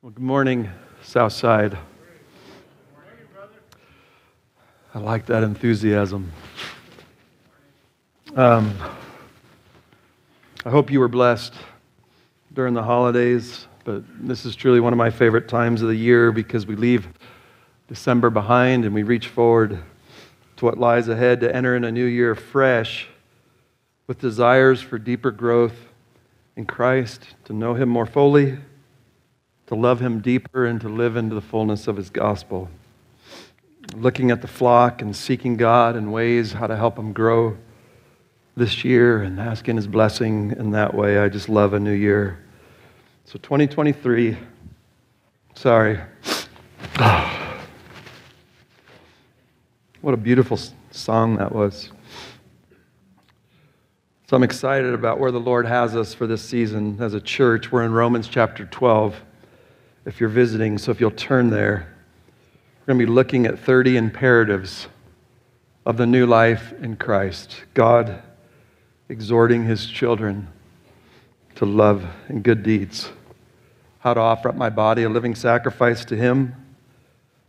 Well, good morning, Southside. I like that enthusiasm. Um, I hope you were blessed during the holidays, but this is truly one of my favorite times of the year because we leave December behind and we reach forward to what lies ahead to enter in a new year fresh with desires for deeper growth in Christ, to know Him more fully to love him deeper and to live into the fullness of his gospel. Looking at the flock and seeking God in ways how to help him grow this year and asking his blessing in that way. I just love a new year. So 2023, sorry. what a beautiful song that was. So I'm excited about where the Lord has us for this season as a church. We're in Romans chapter 12 if you're visiting. So if you'll turn there, we're going to be looking at 30 imperatives of the new life in Christ. God exhorting his children to love and good deeds. How to offer up my body a living sacrifice to him,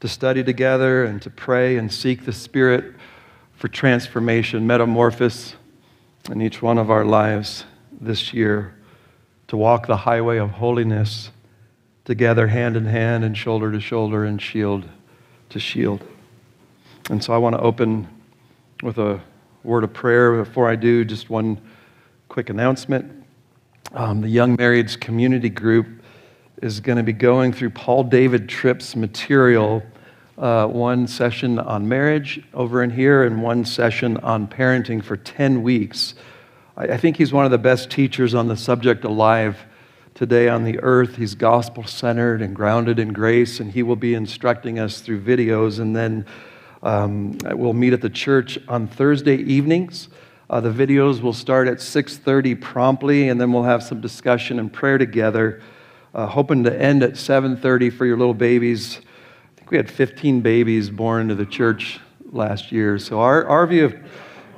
to study together and to pray and seek the Spirit for transformation, metamorphosis in each one of our lives this year, to walk the highway of holiness together, hand in hand and shoulder to shoulder and shield to shield. And so I want to open with a word of prayer. Before I do, just one quick announcement. Um, the Young Marrieds Community Group is going to be going through Paul David Tripp's material. Uh, one session on marriage over in here and one session on parenting for 10 weeks. I, I think he's one of the best teachers on the subject alive today on the earth. He's gospel centered and grounded in grace, and he will be instructing us through videos. And then um, we'll meet at the church on Thursday evenings. Uh, the videos will start at 6:30 promptly, and then we'll have some discussion and prayer together. Uh, hoping to end at 7:30 for your little babies. I think we had 15 babies born into the church last year. So our, our view of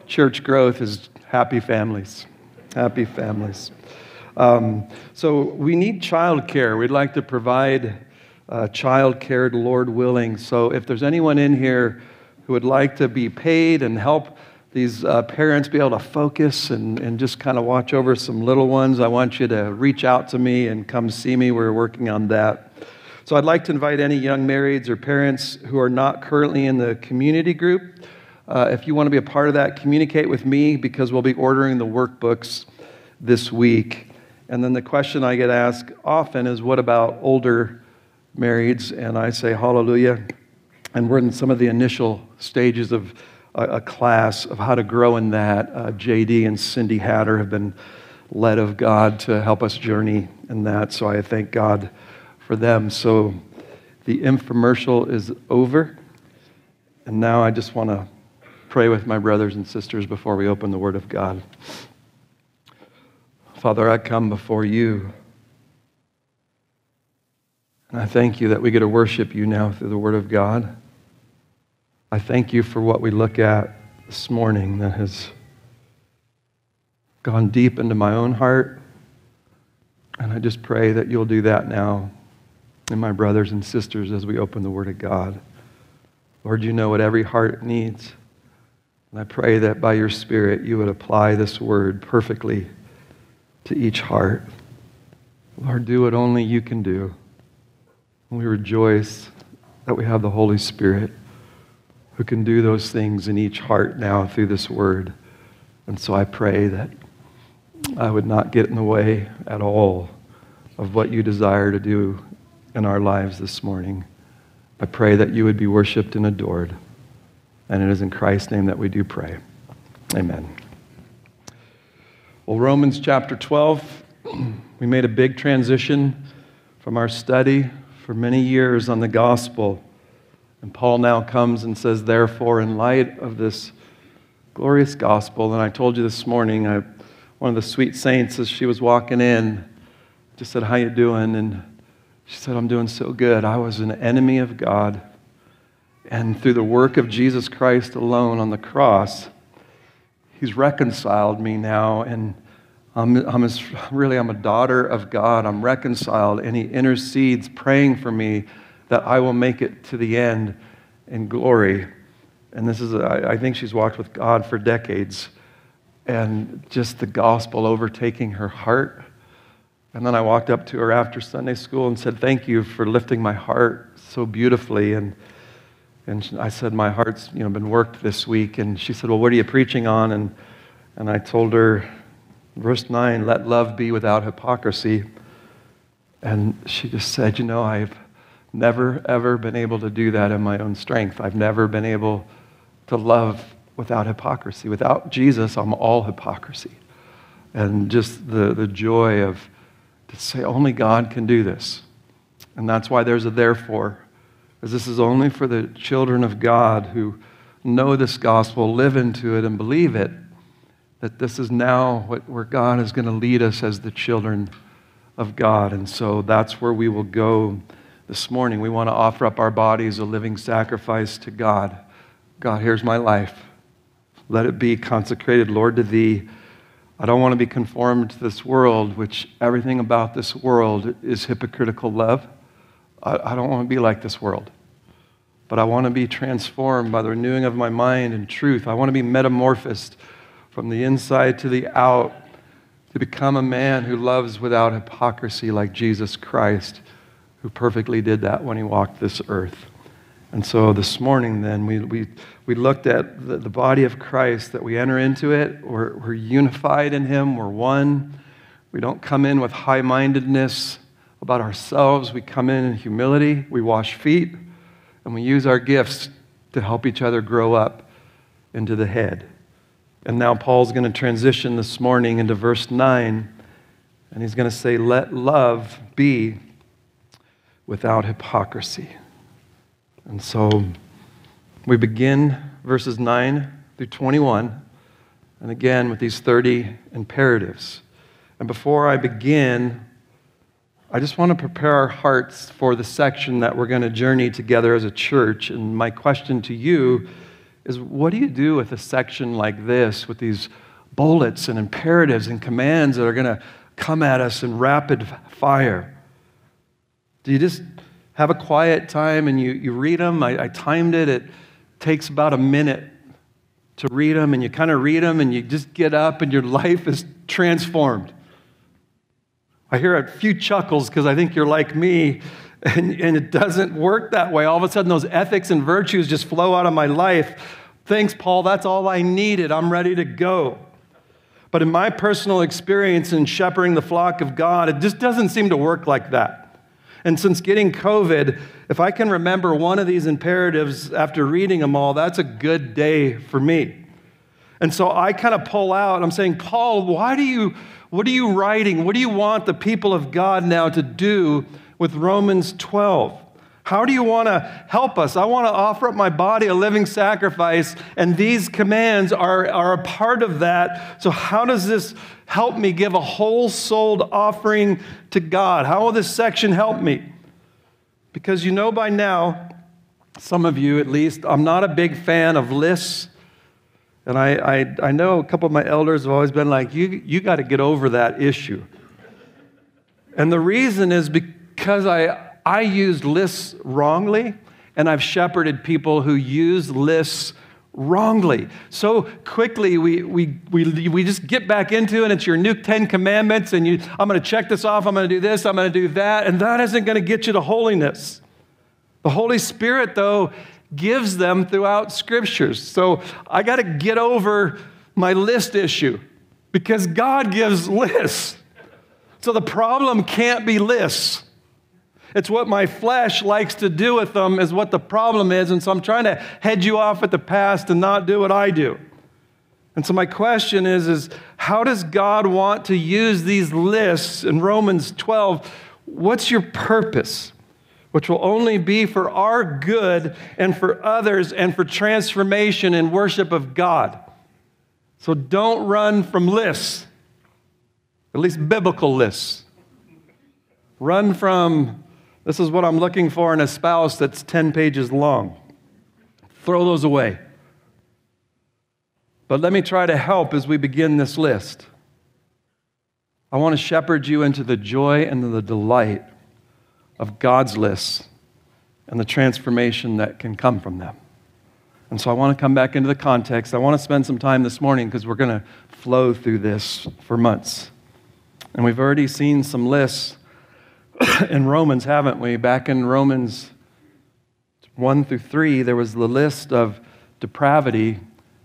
church growth is happy families. Happy families. Um, so we need childcare. We'd like to provide uh, childcare, Lord willing. So if there's anyone in here who would like to be paid and help these uh, parents be able to focus and, and just kind of watch over some little ones, I want you to reach out to me and come see me. We're working on that. So I'd like to invite any young marrieds or parents who are not currently in the community group. Uh, if you want to be a part of that, communicate with me because we'll be ordering the workbooks this week. And then the question I get asked often is, what about older marrieds? And I say, hallelujah. And we're in some of the initial stages of a, a class of how to grow in that. Uh, JD and Cindy Hatter have been led of God to help us journey in that. So I thank God for them. So the infomercial is over. And now I just want to pray with my brothers and sisters before we open the Word of God. Father, I come before you. And I thank you that we get to worship you now through the Word of God. I thank you for what we look at this morning that has gone deep into my own heart. And I just pray that you'll do that now in my brothers and sisters as we open the Word of God. Lord, you know what every heart needs. And I pray that by your Spirit you would apply this Word perfectly to each heart. Lord, do what only you can do. We rejoice that we have the Holy Spirit who can do those things in each heart now through this word. And so I pray that I would not get in the way at all of what you desire to do in our lives this morning. I pray that you would be worshiped and adored. And it is in Christ's name that we do pray. Amen. Well, Romans chapter 12, we made a big transition from our study for many years on the gospel. And Paul now comes and says, therefore, in light of this glorious gospel, and I told you this morning, I, one of the sweet saints, as she was walking in, just said, How you doing? And she said, I'm doing so good. I was an enemy of God. And through the work of Jesus Christ alone on the cross, He's reconciled me now, and I'm, I'm really, I'm a daughter of God. I'm reconciled, and he intercedes, praying for me that I will make it to the end in glory. And this is, I think she's walked with God for decades. And just the gospel overtaking her heart. And then I walked up to her after Sunday school and said, Thank you for lifting my heart so beautifully. And, and I said, My heart's you know, been worked this week. And she said, Well, what are you preaching on? And, and I told her, verse 9, let love be without hypocrisy. And she just said, You know, I've never, ever been able to do that in my own strength. I've never been able to love without hypocrisy. Without Jesus, I'm all hypocrisy. And just the, the joy of to say, only God can do this. And that's why there's a therefore, because this is only for the children of God who know this gospel, live into it, and believe it, that this is now what, where God is going to lead us as the children of God. And so that's where we will go this morning. We want to offer up our bodies a living sacrifice to God. God, here's my life. Let it be consecrated, Lord, to Thee. I don't want to be conformed to this world, which everything about this world is hypocritical love. I, I don't want to be like this world. But I want to be transformed by the renewing of my mind and truth. I want to be metamorphosed from the inside to the out to become a man who loves without hypocrisy like Jesus Christ who perfectly did that when he walked this earth. And so this morning, then, we, we, we looked at the, the body of Christ, that we enter into it. We're, we're unified in him, we're one. We don't come in with high mindedness about ourselves. We come in in humility, we wash feet, and we use our gifts to help each other grow up into the head. And now Paul's going to transition this morning into verse 9, and he's going to say, Let love be without hypocrisy. And so we begin verses 9 through 21, and again with these 30 imperatives. And before I begin, I just want to prepare our hearts for the section that we're going to journey together as a church. And my question to you is what do you do with a section like this, with these bullets and imperatives and commands that are going to come at us in rapid fire? Do you just have a quiet time and you, you read them? I, I timed it. It takes about a minute to read them, and you kind of read them and you just get up and your life is transformed. I hear a few chuckles because I think you're like me, and, and it doesn't work that way. All of a sudden, those ethics and virtues just flow out of my life. Thanks, Paul. That's all I needed. I'm ready to go. But in my personal experience in shepherding the flock of God, it just doesn't seem to work like that. And since getting COVID, if I can remember one of these imperatives after reading them all, that's a good day for me. And so I kind of pull out, I'm saying, Paul, why do you, what are you writing? What do you want the people of God now to do with Romans 12? How do you want to help us? I want to offer up my body a living sacrifice, and these commands are, are a part of that. So, how does this help me give a whole souled offering to God? How will this section help me? Because you know by now, some of you at least, I'm not a big fan of lists. And I, I, I know a couple of my elders have always been like, you, you got to get over that issue. And the reason is because I, I used lists wrongly, and I've shepherded people who use lists wrongly. So quickly, we, we, we, we just get back into it. It's your new 10 commandments, and you, I'm going to check this off, I'm going to do this, I'm going to do that, and that isn't going to get you to holiness. The Holy Spirit, though, gives them throughout scriptures. So I got to get over my list issue because God gives lists. So the problem can't be lists. It's what my flesh likes to do with them, is what the problem is. And so I'm trying to head you off at the past and not do what I do. And so my question is, is how does God want to use these lists in Romans 12? What's your purpose? Which will only be for our good and for others and for transformation and worship of God. So don't run from lists, at least biblical lists. Run from this is what I'm looking for in a spouse that's 10 pages long. Throw those away. But let me try to help as we begin this list. I want to shepherd you into the joy and the delight of God's lists and the transformation that can come from them. And so I want to come back into the context. I want to spend some time this morning because we're going to flow through this for months. And we've already seen some lists in Romans, haven't we? Back in Romans 1 through 3, there was the list of depravity,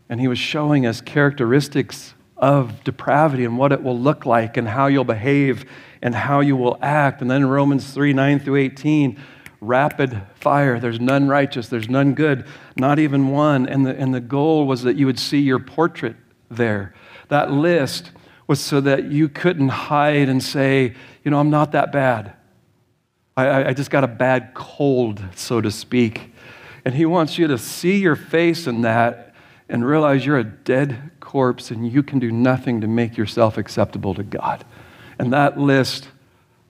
and he was showing us characteristics of depravity and what it will look like and how you'll behave and how you will act. And then Romans 3 9 through 18, rapid fire. There's none righteous, there's none good, not even one. And the, and the goal was that you would see your portrait there. That list was so that you couldn't hide and say, you know, I'm not that bad. I, I just got a bad cold, so to speak. And he wants you to see your face in that and realize you're a dead corpse and you can do nothing to make yourself acceptable to God. And that list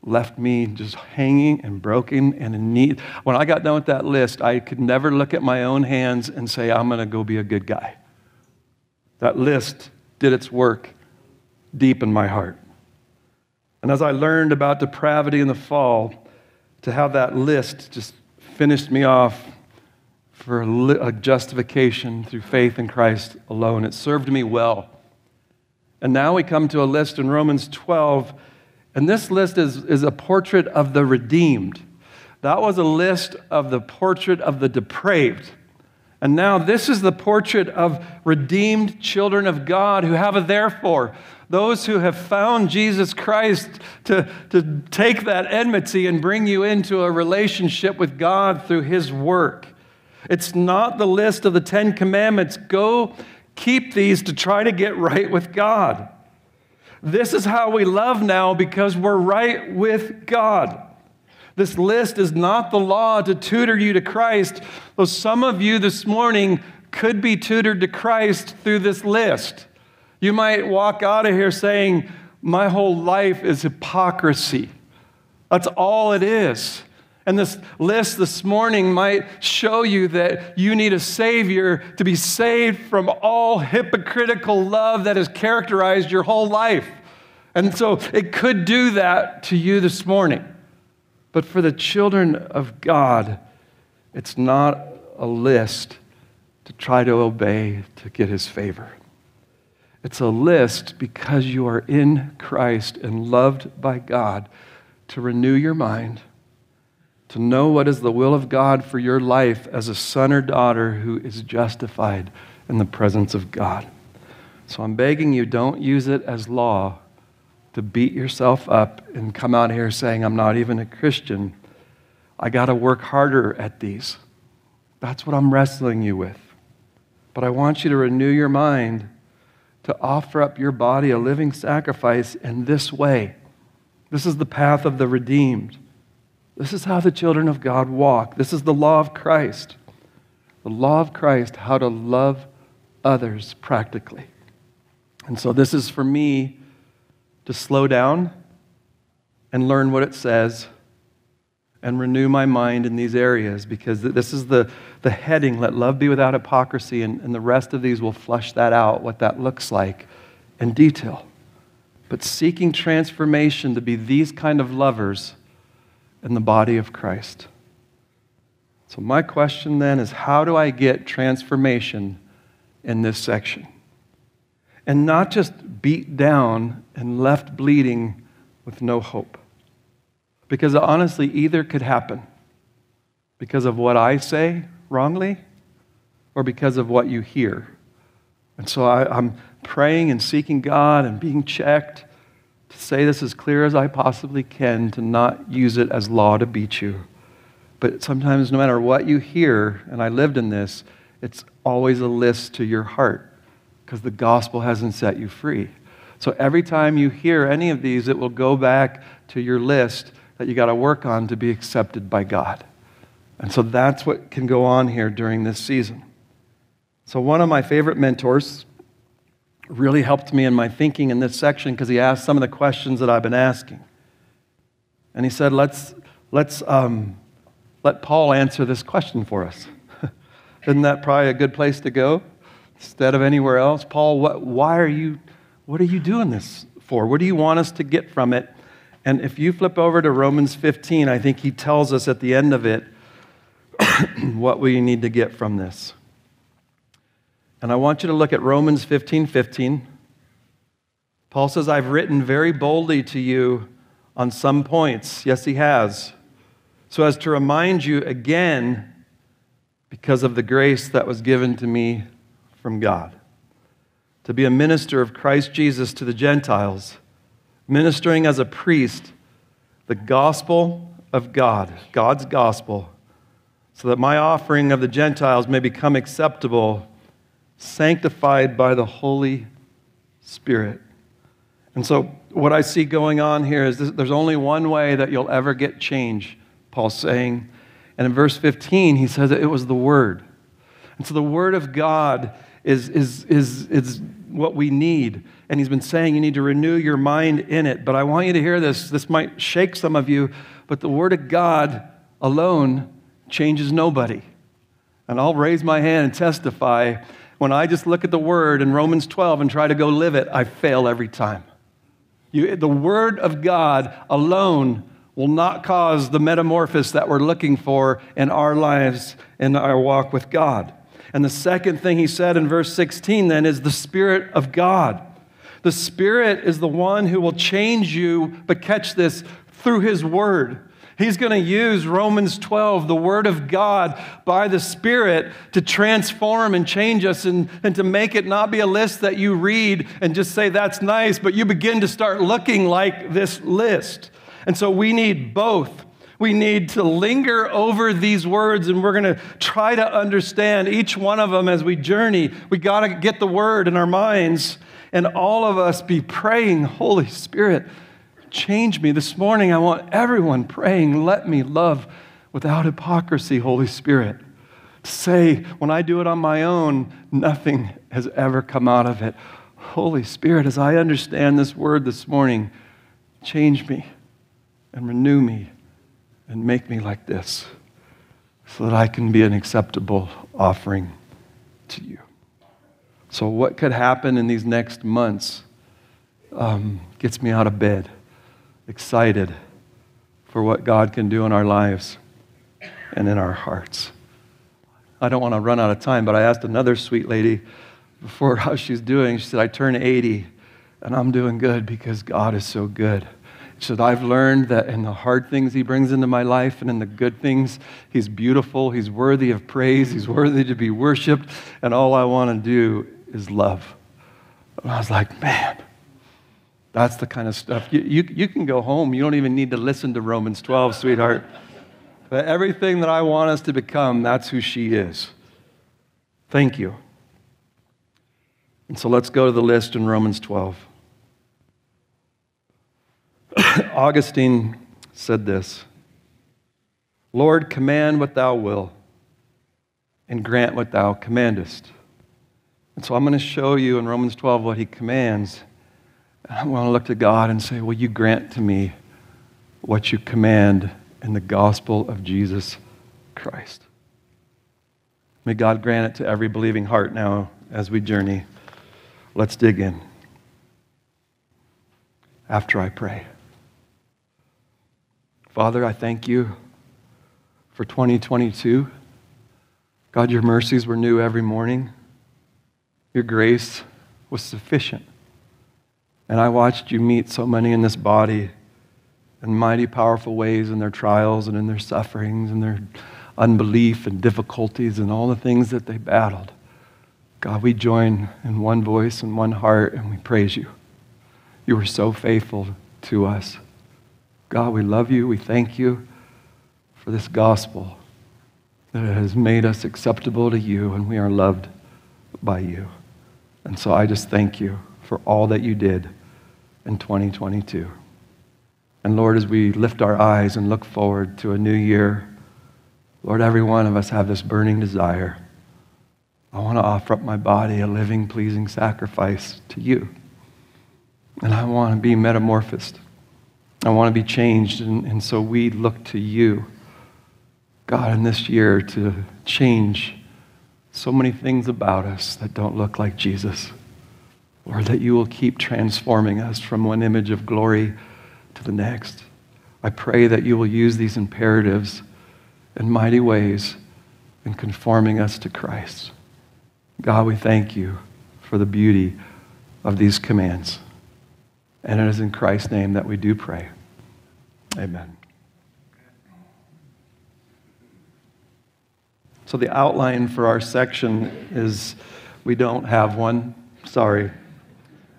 left me just hanging and broken and in need. When I got done with that list, I could never look at my own hands and say, I'm going to go be a good guy. That list did its work deep in my heart. And as I learned about depravity in the fall, to have that list just finished me off for a, justification through faith in Christ alone. It served me well. And now we come to a list in Romans 12, and this list is, is a portrait of the redeemed. That was a list of the portrait of the depraved. And now this is the portrait of redeemed children of God who have a therefore. Those who have found Jesus Christ to, to take that enmity and bring you into a relationship with God through his work. It's not the list of the Ten Commandments. Go keep these to try to get right with God. This is how we love now because we're right with God. This list is not the law to tutor you to Christ, though some of you this morning could be tutored to Christ through this list. You might walk out of here saying, My whole life is hypocrisy. That's all it is. And this list this morning might show you that you need a Savior to be saved from all hypocritical love that has characterized your whole life. And so it could do that to you this morning. But for the children of God, it's not a list to try to obey to get His favor. It's a list because you are in Christ and loved by God to renew your mind to know what is the will of God for your life as a son or daughter who is justified in the presence of God. So I'm begging you, don't use it as law to beat yourself up and come out here saying, I'm not even a Christian. I got to work harder at these. That's what I'm wrestling you with. But I want you to renew your mind to offer up your body a living sacrifice in this way. This is the path of the redeemed. This is how the children of God walk. This is the law of Christ. The law of Christ, how to love others practically. And so, this is for me to slow down and learn what it says and renew my mind in these areas because this is the, the heading let love be without hypocrisy, and, and the rest of these will flush that out, what that looks like in detail. But seeking transformation to be these kind of lovers in the body of Christ. So, my question then is how do I get transformation in this section? And not just beat down and left bleeding with no hope. Because honestly, either could happen because of what I say wrongly or because of what you hear. And so I, am praying and seeking God and being checked to say this as clear as I possibly can, to not use it as law to beat you. But sometimes, no matter what you hear, and I lived in this, it's always a list to your heart because the gospel hasn't set you free. So every time you hear any of these, it will go back to your list that you got to work on to be accepted by God. And so that's what can go on here during this season. So, one of my favorite mentors, really helped me in my thinking in this section because he asked some of the questions that I've been asking. And he said, let's, let's um, let Paul answer this question for us. Isn't that probably a good place to go instead of anywhere else? Paul, what, why are you, what are you doing this for? What do you want us to get from it? And if you flip over to Romans 15, I think he tells us at the end of it what we need to get from this. And I want you to look at Romans 15 15. Paul says, I've written very boldly to you on some points. Yes, he has. So as to remind you again, because of the grace that was given to me from God, to be a minister of Christ Jesus to the Gentiles, ministering as a priest the gospel of God, God's gospel, so that my offering of the Gentiles may become acceptable, sanctified by the Holy Spirit. And so, what I see going on here is this, there's only one way that you'll ever get change, Paul's saying. And in verse 15, he says it was the Word. And so, the Word of God is, is, is, is what we need. And he's been saying you need to renew your mind in it. But I want you to hear this. This might shake some of you, but the Word of God alone changes nobody. And I'll raise my hand and testify when I just look at the Word in Romans 12 and try to go live it, I fail every time. You, the Word of God alone will not cause the metamorphosis that we're looking for in our lives, in our walk with God. And the second thing he said in verse 16 then is the Spirit of God. The Spirit is the one who will change you, but catch this, through His Word. He's going to use Romans 12, the Word of God, by the Spirit to transform and change us and, and to make it not be a list that you read and just say, that's nice, but you begin to start looking like this list. And so we need both. We need to linger over these words and we're going to try to understand each one of them as we journey. We got to get the word in our minds and all of us be praying, Holy Spirit, change me. This morning, I want everyone praying, let me love without hypocrisy, Holy Spirit. Say, when I do it on my own, nothing has ever come out of it. Holy Spirit, as I understand this word this morning, change me and renew me and make me like this so that I can be an acceptable offering to you. So, what could happen in these next months um, gets me out of bed excited for what God can do in our lives and in our hearts. I don't want to run out of time, but I asked another sweet lady before how she's doing. She said, I turn 80 and I'm doing good because God is so good. She said, I've learned that in the hard things He brings into my life and in the good things, He's beautiful, He's worthy of praise, He's worthy to be worshiped, and all I want to do is love. And I was like, man, that's the kind of stuff. You, you, you can go home. You don't even need to listen to Romans 12, sweetheart. But everything that I want us to become, that's who she is. Thank you. And so let's go to the list in Romans 12. Augustine said this Lord, command what thou wilt, and grant what thou commandest. And so I'm going to show you in Romans 12 what he commands. I want to look to God and say, Will you grant to me what you command in the gospel of Jesus Christ? May God grant it to every believing heart now as we journey. Let's dig in. After I pray. Father, I thank you for 2022. God, your mercies were new every morning. Your grace was sufficient. And I watched you meet so many in this body in mighty, powerful ways in their trials and in their sufferings and their unbelief and difficulties and all the things that they battled. God, we join in one voice and one heart and we praise you. You were so faithful to us. God, we love you. We thank you for this gospel that has made us acceptable to you and we are loved by you. And so I just thank you for all that you did in 2022. And Lord, as we lift our eyes and look forward to a new year, Lord, every one of us have this burning desire. I want to offer up my body a living, pleasing sacrifice to you. And I want to be metamorphosed. I want to be changed. And, and so we look to you, God, in this year to change so many things about us that don't look like Jesus. Lord, that you will keep transforming us from one image of glory to the next. I pray that you will use these imperatives in mighty ways in conforming us to Christ. God, we thank you for the beauty of these commands. And it is in Christ's name that we do pray. Amen. So, the outline for our section is we don't have one. Sorry.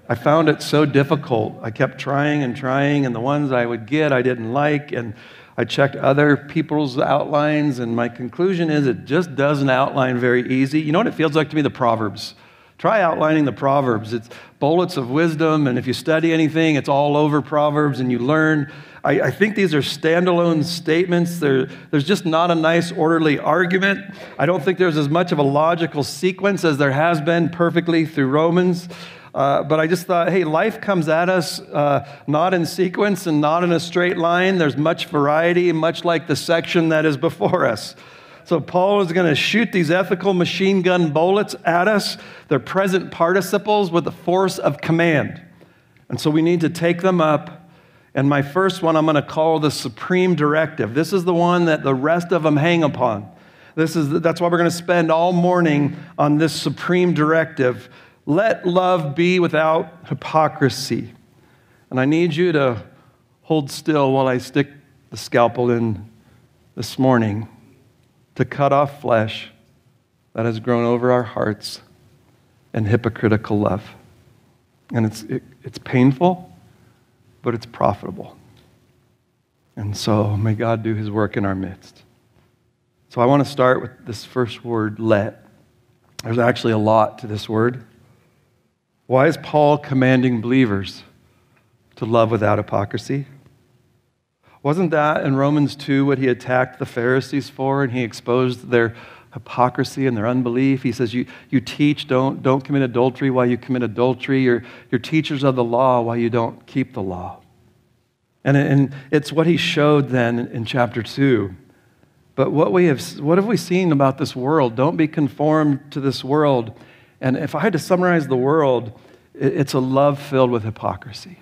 I found it so difficult. I kept trying and trying, and the ones I would get I didn't like, and I checked other people's outlines, and my conclusion is it just doesn't outline very easy. You know what it feels like to me? The Proverbs. Try outlining the Proverbs. It's bullets of wisdom, and if you study anything, it's all over Proverbs, and you learn. I, I think these are standalone statements. There, there's just not a nice, orderly argument. I don't think there's as much of a logical sequence as there has been perfectly through Romans. Uh, but I just thought, hey, life comes at us uh, not in sequence and not in a straight line. There's much variety, much like the section that is before us. So Paul is going to shoot these ethical machine gun bullets at us. They're present participles with the force of command. And so we need to take them up. And my first one I'm going to call the supreme directive. This is the one that the rest of them hang upon. This is, that's why we're going to spend all morning on this supreme directive. Let love be without hypocrisy. And I need you to hold still while I stick the scalpel in this morning to cut off flesh that has grown over our hearts and hypocritical love. And it's, it, it's painful, but it's profitable. And so may God do his work in our midst. So I want to start with this first word, let. There's actually a lot to this word. Why is Paul commanding believers to love without hypocrisy? Wasn't that in Romans 2 what he attacked the Pharisees for and he exposed their hypocrisy and their unbelief? He says, You, you teach, don't, don't commit adultery while you commit adultery. You're, you're teachers of the law while you don't keep the law. And, and it's what he showed then in chapter 2. But what, we have, what have we seen about this world? Don't be conformed to this world. And if I had to summarize the world, it's a love filled with hypocrisy.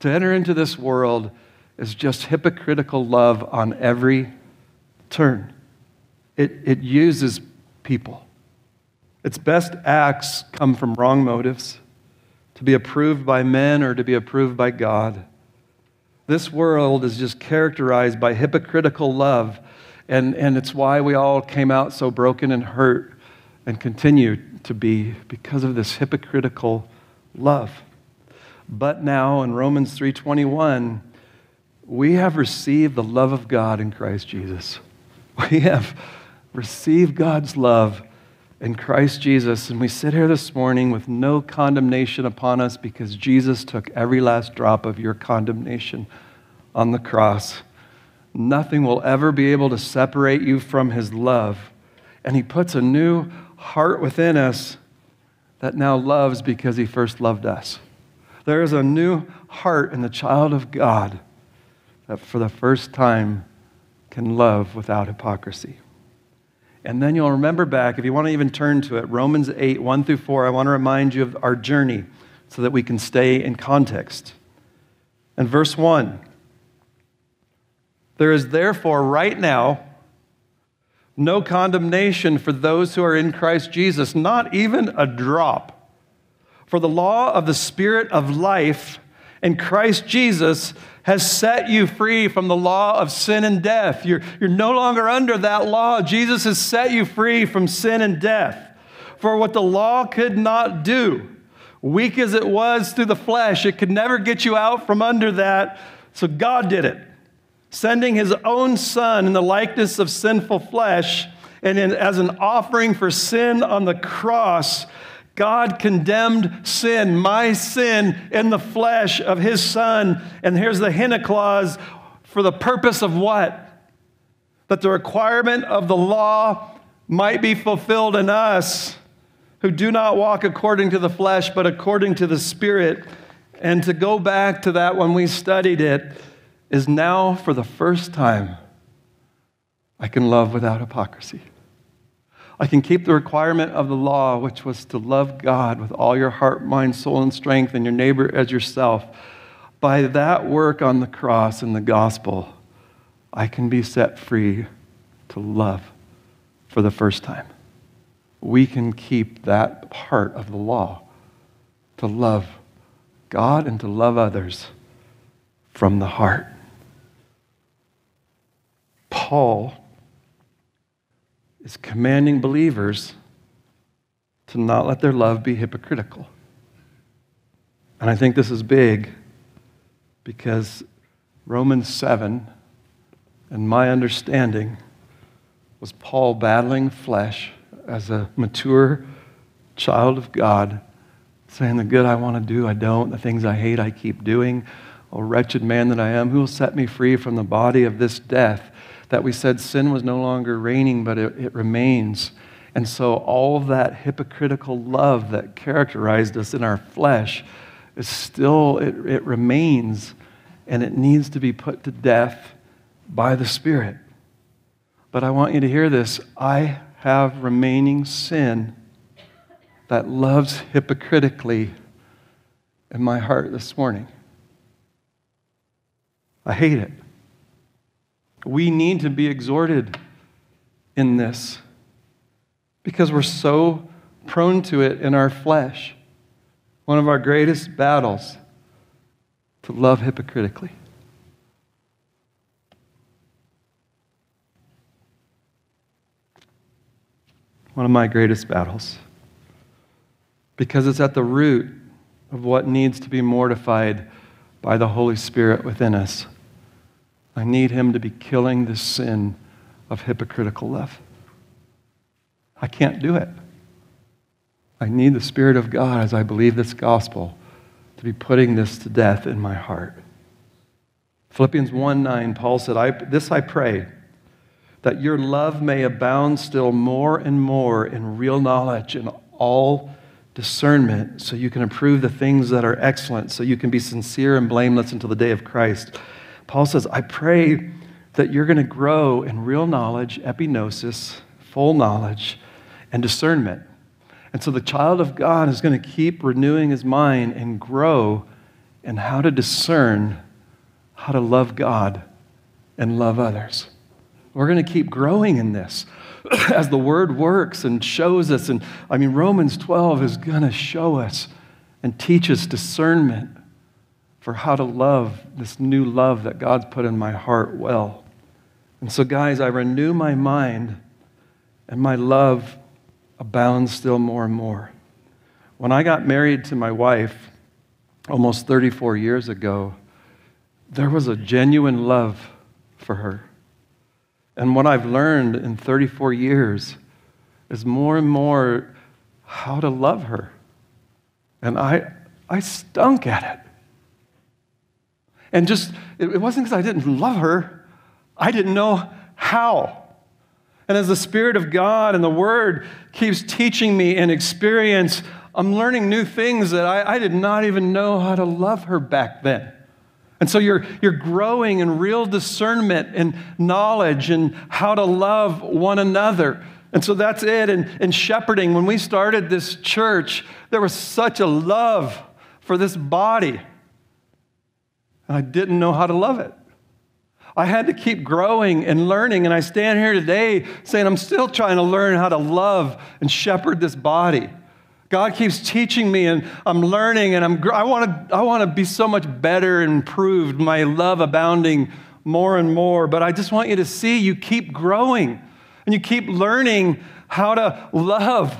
To enter into this world, is just hypocritical love on every turn. It, it uses people. Its best acts come from wrong motives, to be approved by men or to be approved by God. This world is just characterized by hypocritical love, and, and it's why we all came out so broken and hurt and continue to be because of this hypocritical love. But now in Romans 3:21, we have received the love of God in Christ Jesus. We have received God's love in Christ Jesus, and we sit here this morning with no condemnation upon us because Jesus took every last drop of your condemnation on the cross. Nothing will ever be able to separate you from his love. And he puts a new heart within us that now loves because he first loved us. There is a new heart in the child of God that for the first time can love without hypocrisy. And then you'll remember back, if you want to even turn to it, Romans 8, 1 through 4, I want to remind you of our journey so that we can stay in context. And verse 1 There is therefore right now no condemnation for those who are in Christ Jesus, not even a drop. For the law of the Spirit of life in Christ Jesus has set you free from the law of sin and death. You're, you're no longer under that law. Jesus has set you free from sin and death. For what the law could not do, weak as it was through the flesh, it could never get you out from under that. So God did it, sending his own son in the likeness of sinful flesh and in, as an offering for sin on the cross God condemned sin, my sin, in the flesh of his son. And here's the hina clause for the purpose of what? That the requirement of the law might be fulfilled in us who do not walk according to the flesh, but according to the Spirit. And to go back to that when we studied it is now for the first time I can love without hypocrisy. I can keep the requirement of the law, which was to love God with all your heart, mind, soul, and strength, and your neighbor as yourself. By that work on the cross and the gospel, I can be set free to love for the first time. We can keep that part of the law to love God and to love others from the heart. Paul is commanding believers to not let their love be hypocritical. And I think this is big because Romans 7, and my understanding, was Paul battling flesh as a mature child of God, saying, The good I want to do, I don't. The things I hate, I keep doing. O wretched man that I am, who will set me free from the body of this death? That we said sin was no longer reigning, but it, it remains. And so, all that hypocritical love that characterized us in our flesh is still, it, it remains, and it needs to be put to death by the Spirit. But I want you to hear this I have remaining sin that loves hypocritically in my heart this morning. I hate it. We need to be exhorted in this because we're so prone to it in our flesh. One of our greatest battles to love hypocritically. One of my greatest battles. Because it's at the root of what needs to be mortified by the Holy Spirit within us. I need Him to be killing the sin of hypocritical love. I can't do it. I need the Spirit of God as I believe this gospel to be putting this to death in my heart. Philippians 1 9, Paul said, I, This I pray, that your love may abound still more and more in real knowledge and all discernment, so you can approve the things that are excellent, so you can be sincere and blameless until the day of Christ Paul says, I pray that you're going to grow in real knowledge, epignosis, full knowledge, and discernment. And so the child of God is going to keep renewing his mind and grow in how to discern how to love God and love others. We're going to keep growing in this as the word works and shows us. And I mean, Romans 12 is going to show us and teach us discernment for how to love this new love that God's put in my heart well. And so, guys, I renew my mind, and my love abounds still more and more. When I got married to my wife almost 34 years ago, there was a genuine love for her. And what I've learned in 34 years is more and more how to love her. And I, I stunk at it. And just, it wasn't because I didn't love her, I didn't know how. And as the Spirit of God and the Word keeps teaching me and experience, I'm learning new things that I, I did not even know how to love her back then. And so you're, you're growing in real discernment and knowledge and how to love one another. And so that's it. And, and shepherding, when we started this church, there was such a love for this body. And I didn't know how to love it. I had to keep growing and learning. And I stand here today saying, I'm still trying to learn how to love and shepherd this body. God keeps teaching me, and I'm learning, and I'm, I, want to, I want to be so much better and improved, my love abounding more and more. But I just want you to see you keep growing and you keep learning how to love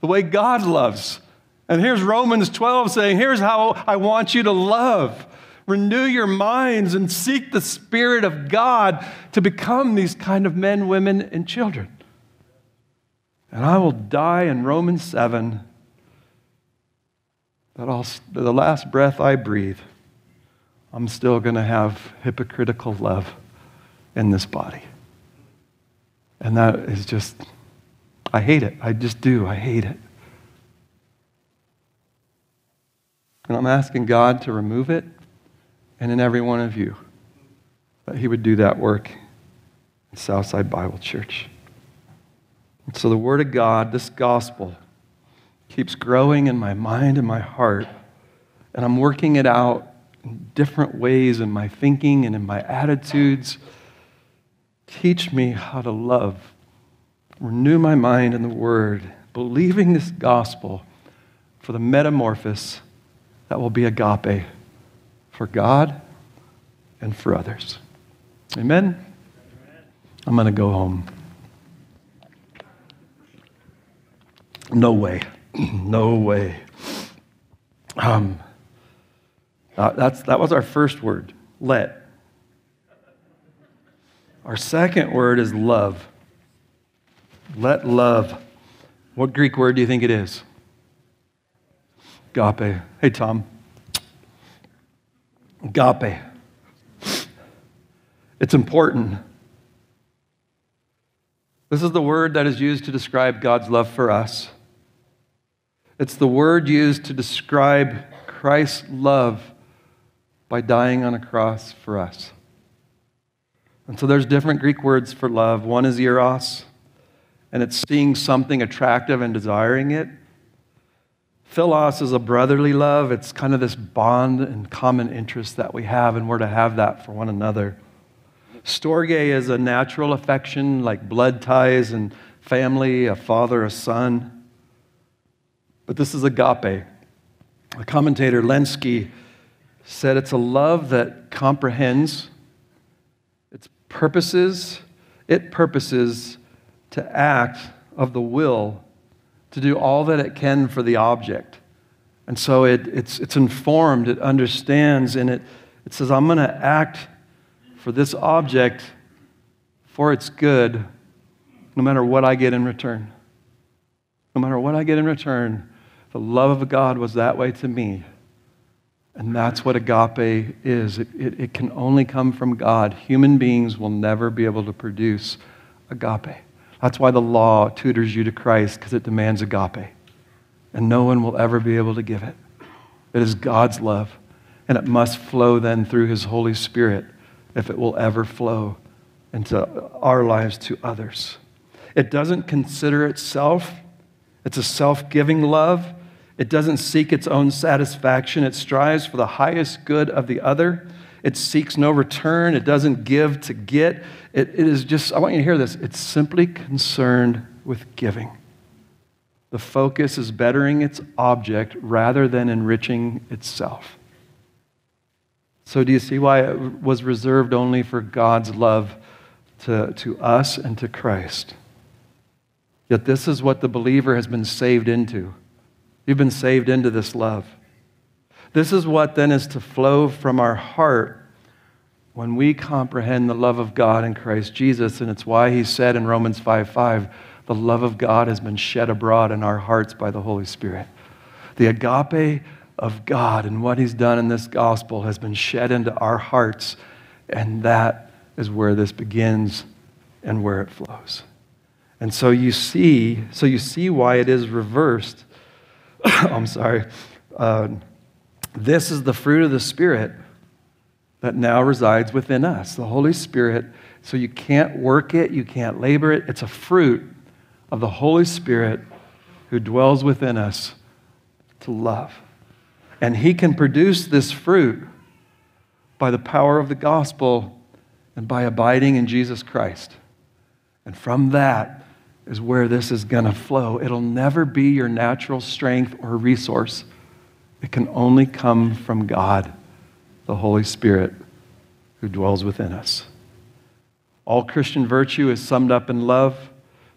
the way God loves. And here's Romans 12 saying, Here's how I want you to love. Renew your minds and seek the Spirit of God to become these kind of men, women, and children. And I will die in Romans 7 that I'll, the last breath I breathe, I'm still going to have hypocritical love in this body. And that is just, I hate it. I just do. I hate it. And I'm asking God to remove it and in every one of you that He would do that work in Southside Bible Church. And so the Word of God, this gospel, keeps growing in my mind and my heart. And I'm working it out in different ways in my thinking and in my attitudes. Teach me how to love. Renew my mind in the Word, believing this gospel for the metamorphosis that will be agape for God and for others. Amen? I'm going to go home. No way. no way. Um, uh, that's, that was our first word, let. Our second word is love. Let love. What Greek word do you think it is? Agape. Hey, Tom. Agape. It's important. This is the word that is used to describe God's love for us. It's the word used to describe Christ's love by dying on a cross for us. And so there's different Greek words for love. One is eros, and it's seeing something attractive and desiring it. Philos is a brotherly love. It's kind of this bond and common interest that we have, and we're to have that for one another. Storge is a natural affection, like blood ties and family, a father, a son. But this is agape. A commentator Lenski said it's a love that comprehends its purposes, it purposes to act of the will to do all that it can for the object. And so it, it's, it's informed, it understands, and it, it says, I'm going to act for this object for its good, no matter what I get in return. No matter what I get in return, the love of God was that way to me. And that's what agape is. It, it, it, can only come from God. Human beings will never be able to produce agape. That's why the law tutors you to Christ, because it demands agape. And no one will ever be able to give it. It is God's love. And it must flow then through His Holy Spirit if it will ever flow into our lives to others. It doesn't consider itself, it's a self giving love. It doesn't seek its own satisfaction. It strives for the highest good of the other. It seeks no return. It doesn't give to get. It, it is just, I want you to hear this. It's simply concerned with giving. The focus is bettering its object rather than enriching itself. So, do you see why it was reserved only for God's love to, to us and to Christ? Yet, this is what the believer has been saved into. You've been saved into this love. This is what then is to flow from our heart when we comprehend the love of God in Christ Jesus. And it's why he said in Romans 5 5, the love of God has been shed abroad in our hearts by the Holy Spirit. The agape of God and what he's done in this gospel has been shed into our hearts. And that is where this begins and where it flows. And so you see, so you see why it is reversed I'm sorry. Uh, this is the fruit of the Spirit that now resides within us, the Holy Spirit. So you can't work it, you can't labor it. It's a fruit of the Holy Spirit who dwells within us to love. And He can produce this fruit by the power of the gospel and by abiding in Jesus Christ. And from that, is where this is going to flow. It'll never be your natural strength or resource. It can only come from God, the Holy Spirit, who dwells within us. All Christian virtue is summed up in love.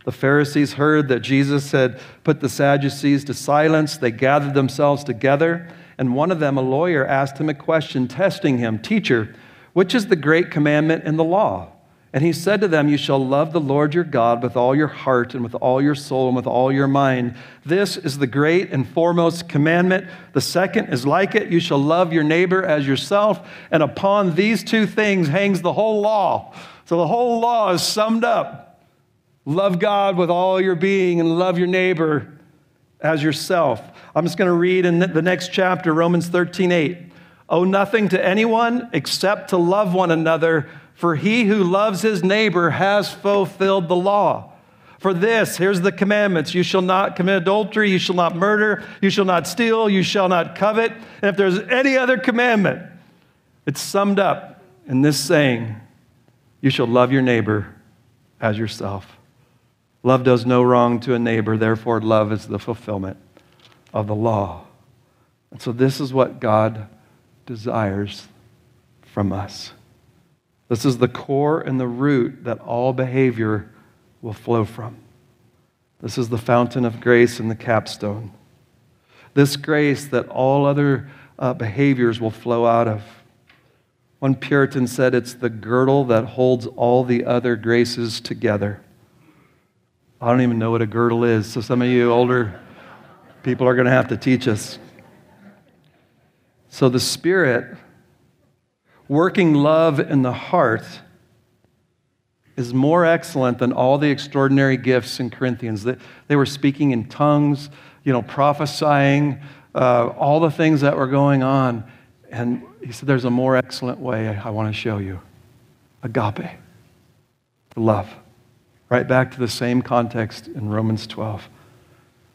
The Pharisees heard that Jesus had put the Sadducees to silence. They gathered themselves together, and one of them, a lawyer, asked him a question, testing him Teacher, which is the great commandment in the law? And he said to them, You shall love the Lord your God with all your heart and with all your soul and with all your mind. This is the great and foremost commandment. The second is like it you shall love your neighbor as yourself. And upon these two things hangs the whole law. So the whole law is summed up love God with all your being and love your neighbor as yourself. I'm just going to read in the next chapter, Romans 13 8. Owe nothing to anyone except to love one another for he who loves his neighbor has fulfilled the law. For this, here's the commandments you shall not commit adultery, you shall not murder, you shall not steal, you shall not covet. And if there's any other commandment, it's summed up in this saying you shall love your neighbor as yourself. Love does no wrong to a neighbor, therefore, love is the fulfillment of the law. And so, this is what God desires from us. This is the core and the root that all behavior will flow from. This is the fountain of grace and the capstone. This grace that all other uh, behaviors will flow out of. One Puritan said it's the girdle that holds all the other graces together. I don't even know what a girdle is, so some of you older people are going to have to teach us. So the Spirit, working love in the heart, is more excellent than all the extraordinary gifts in Corinthians. They, they were speaking in tongues, you know, prophesying, uh, all the things that were going on. And he said, There's a more excellent way I want to show you agape, love. Right back to the same context in Romans 12.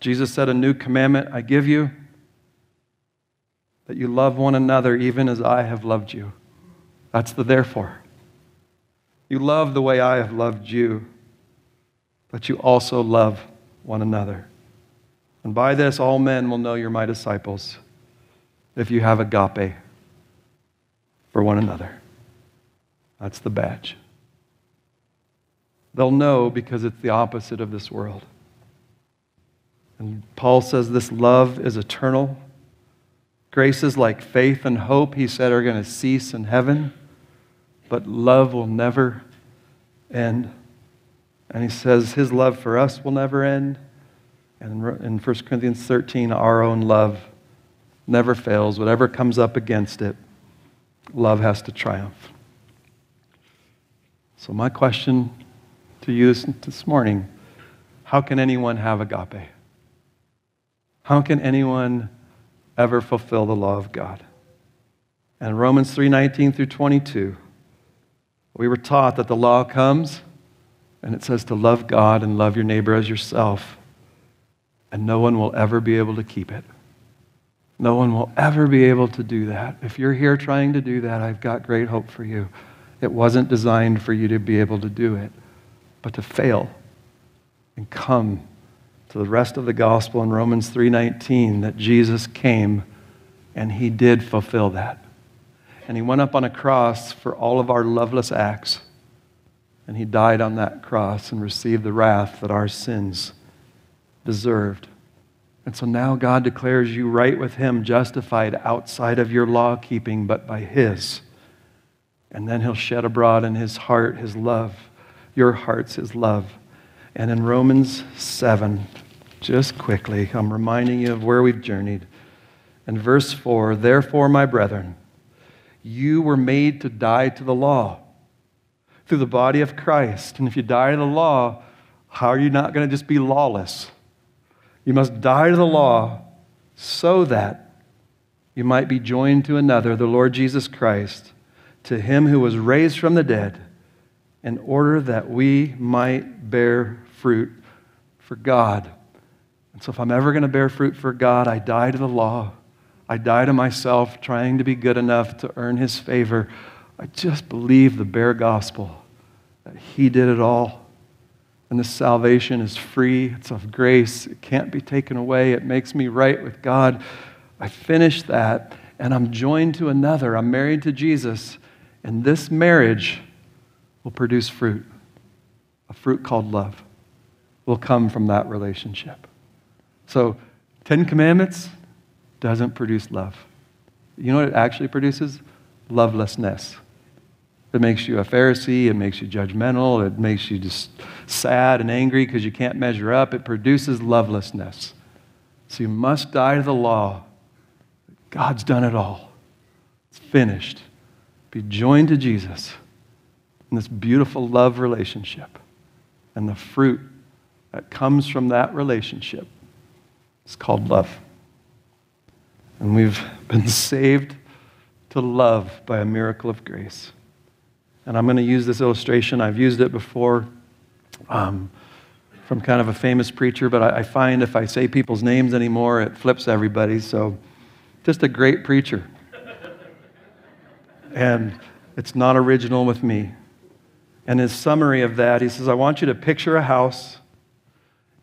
Jesus said, A new commandment I give you that you love one another even as I have loved you. That's the therefore. You love the way I have loved you, but you also love one another. And by this, all men will know you're my disciples if you have agape for one another. That's the badge. They'll know because it's the opposite of this world. And Paul says this love is eternal. Graces like faith and hope, he said, are going to cease in heaven but love will never end. And he says his love for us will never end. And in 1 Corinthians 13, our own love never fails. Whatever comes up against it, love has to triumph. So, my question to you this morning how can anyone have agape? How can anyone ever fulfill the law of God? And Romans 3:19 through 22 we were taught that the law comes and it says to love God and love your neighbor as yourself, and no one will ever be able to keep it. No one will ever be able to do that. If you're here trying to do that, I've got great hope for you. It wasn't designed for you to be able to do it, but to fail and come to the rest of the gospel in Romans 3:19 that Jesus came and he did fulfill that and he went up on a cross for all of our loveless acts. And he died on that cross and received the wrath that our sins deserved. And so now God declares you right with him, justified outside of your law keeping, but by his. And then he'll shed abroad in his heart his love, your hearts his love. And in Romans 7, just quickly, I'm reminding you of where we've journeyed. In verse 4, therefore, my brethren, you were made to die to the law through the body of Christ. And if you die to the law, how are you not going to just be lawless? You must die to the law so that you might be joined to another, the Lord Jesus Christ, to him who was raised from the dead, in order that we might bear fruit for God. And so, if I'm ever going to bear fruit for God, I die to the law. I die to myself trying to be good enough to earn his favor. I just believe the bare gospel that he did it all. And this salvation is free, it's of grace, it can't be taken away. It makes me right with God. I finish that, and I'm joined to another. I'm married to Jesus, and this marriage will produce fruit. A fruit called love will come from that relationship. So, Ten Commandments, doesn't produce love. You know what it actually produces? Lovelessness. It makes you a Pharisee, it makes you judgmental, it makes you just sad and angry because you can't measure up. It produces lovelessness. So you must die to the law. God's done it all. It's finished. Be joined to Jesus in this beautiful love relationship. And the fruit that comes from that relationship is called love. And we've been saved to love by a miracle of grace. And I'm going to use this illustration. I've used it before um, from kind of a famous preacher, but I, I find if I say people's names anymore, it flips everybody. So, just a great preacher. and it's not original with me. And his summary of that, he says, I want you to picture a house,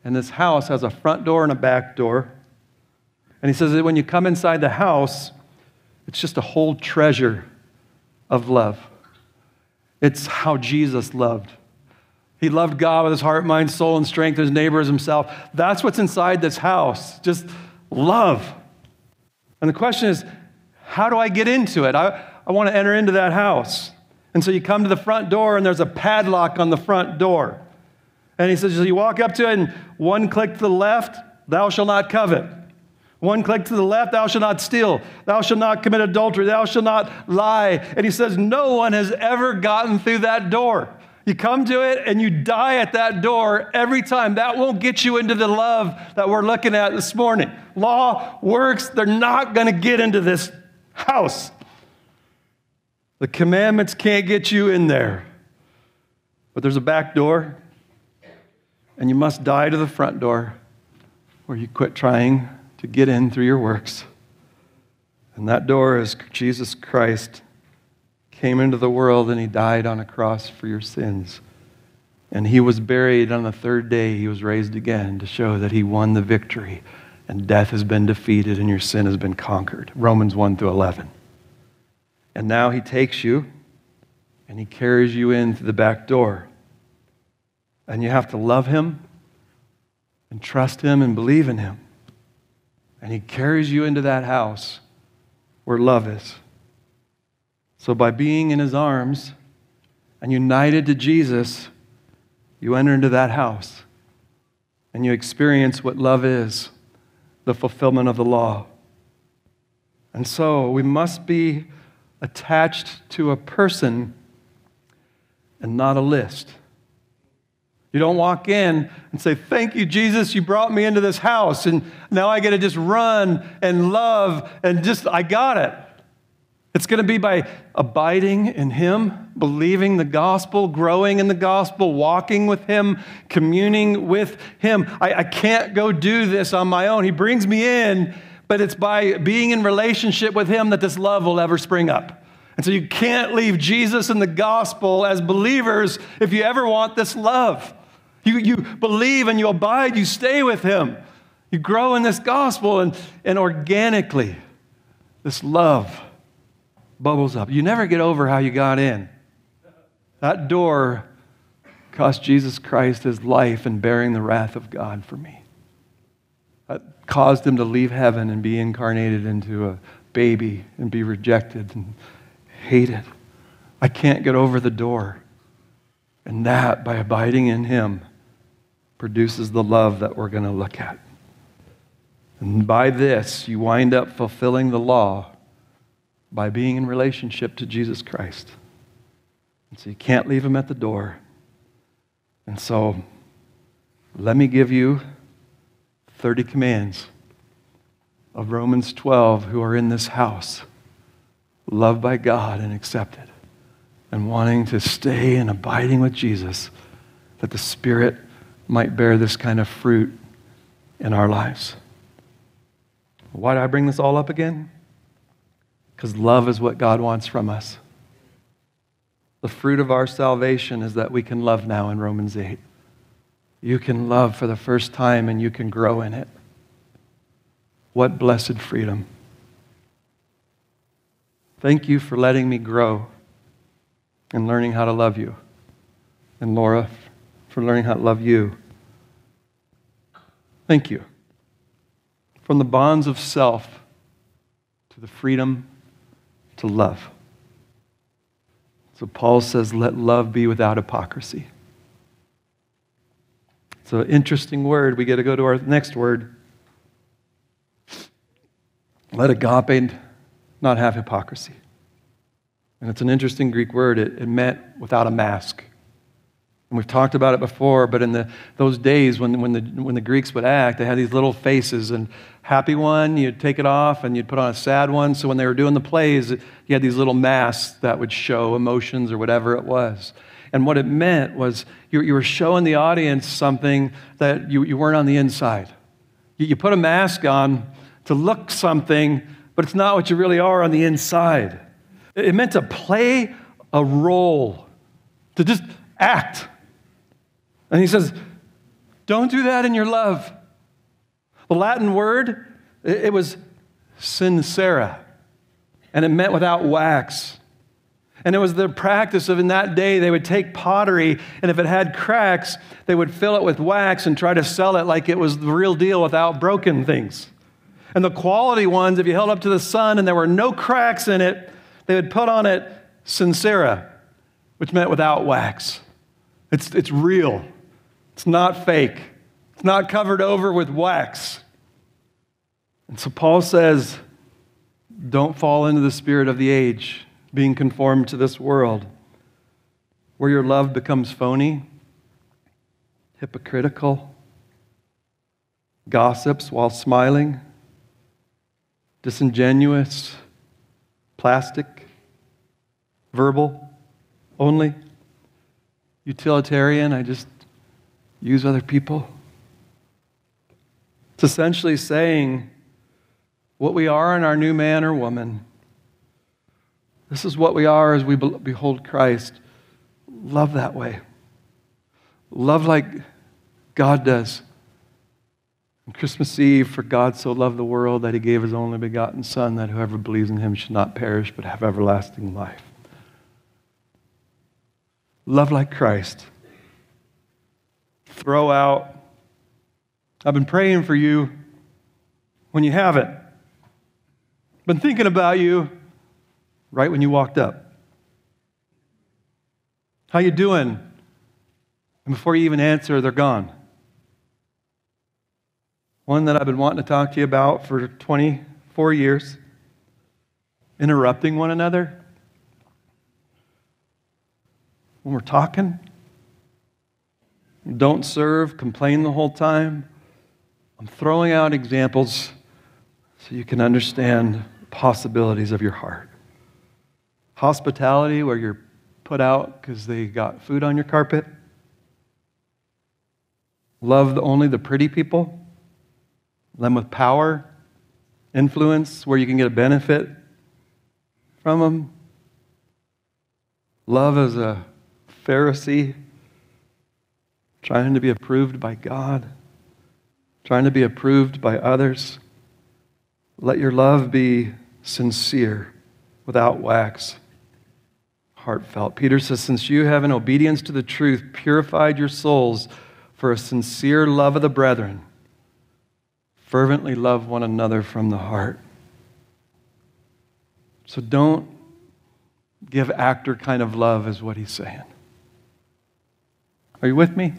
and this house has a front door and a back door. And he says that when you come inside the house, it's just a whole treasure of love. It's how Jesus loved. He loved God with his heart, mind, soul, and strength, his neighbor as himself. That's what's inside this house, just love. And the question is, how do I get into it? I, I want to enter into that house. And so you come to the front door, and there's a padlock on the front door. And he says, so you walk up to it, and one click to the left, thou shalt not covet. One click to the left, thou shalt not steal. Thou shalt not commit adultery. Thou shalt not lie. And he says, no one has ever gotten through that door. You come to it and you die at that door every time. That won't get you into the love that we're looking at this morning. Law, works, they're not going to get into this house. The commandments can't get you in there. But there's a back door, and you must die to the front door where you quit trying to get in through your works. And that door is Jesus Christ came into the world and he died on a cross for your sins. And he was buried on the third day. He was raised again to show that he won the victory and death has been defeated and your sin has been conquered. Romans 1 through 11. And now he takes you and he carries you in through the back door. And you have to love him and trust him and believe in him. And he carries you into that house where love is. So, by being in his arms and united to Jesus, you enter into that house and you experience what love is the fulfillment of the law. And so, we must be attached to a person and not a list. You don't walk in and say, Thank you, Jesus, you brought me into this house, and now I get to just run and love and just, I got it. It's going to be by abiding in Him, believing the gospel, growing in the gospel, walking with Him, communing with Him. I, I, can't go do this on my own. He brings me in, but it's by being in relationship with Him that this love will ever spring up. And so you can't leave Jesus and the gospel as believers if you ever want this love. You, you believe and you abide, you stay with Him. You grow in this gospel, and, and organically, this love bubbles up. You never get over how you got in. That door cost Jesus Christ his life in bearing the wrath of God for me. That caused him to leave heaven and be incarnated into a baby and be rejected and hated. I can't get over the door. And that, by abiding in him, produces the love that we're going to look at. And by this, you wind up fulfilling the law by being in relationship to Jesus Christ. And so you can't leave him at the door. And so let me give you 30 commands of Romans 12 who are in this house, loved by God and accepted, and wanting to stay and abiding with Jesus, that the Spirit might bear this kind of fruit in our lives. Why do I bring this all up again? Because love is what God wants from us. The fruit of our salvation is that we can love now in Romans 8. You can love for the first time and you can grow in it. What blessed freedom. Thank you for letting me grow and learning how to love you. And Laura, for learning how to love you. Thank you. From the bonds of self to the freedom to love. So Paul says, let love be without hypocrisy. It's an interesting word. We get to go to our next word. Let agape not have hypocrisy. And it's an interesting Greek word. It, it meant without a mask. And we've talked about it before, but in the, those days when, when, the, when the Greeks would act, they had these little faces. And happy one, you'd take it off and you'd put on a sad one. So when they were doing the plays, you had these little masks that would show emotions or whatever it was. And what it meant was you, you were showing the audience something that you, you weren't on the inside. You, you put a mask on to look something, but it's not what you really are on the inside. It meant to play a role, to just act. And he says, don't do that in your love. The Latin word, it was sincera, and it meant without wax. And it was the practice of in that day, they would take pottery, and if it had cracks, they would fill it with wax and try to sell it like it was the real deal without broken things. And the quality ones, if you held up to the sun and there were no cracks in it, they would put on it sincera, which meant without wax. It's, it's real, it's not fake, it's not covered over with wax. And so Paul says, don't fall into the spirit of the age, being conformed to this world, where your love becomes phony, hypocritical, gossips while smiling, disingenuous, plastic, verbal only, utilitarian, I just use other people. It's essentially saying, what we are in our new man or woman. This is what we are as we behold Christ. Love that way. Love like God does. On Christmas Eve, for God so loved the world that he gave his only begotten Son, that whoever believes in him should not perish but have everlasting life. Love like Christ. Throw out. I've been praying for you when you haven't. Been thinking about you right when you walked up. How you doing? And before you even answer, they're gone. One that I've been wanting to talk to you about for 24 years. Interrupting one another. When we're talking, don't serve, complain the whole time. I'm throwing out examples so you can understand possibilities of your heart. Hospitality, where you're put out because they got food on your carpet. Love only the pretty people, them with power, influence, where you can get a benefit from them. Love as a Pharisee, trying to be approved by God, trying to be approved by others. Let your love be sincere, without wax, heartfelt. Peter says, Since you have, in obedience to the truth, purified your souls for a sincere love of the brethren, fervently love one another from the heart. So don't give actor kind of love, is what he's saying. Are you with me?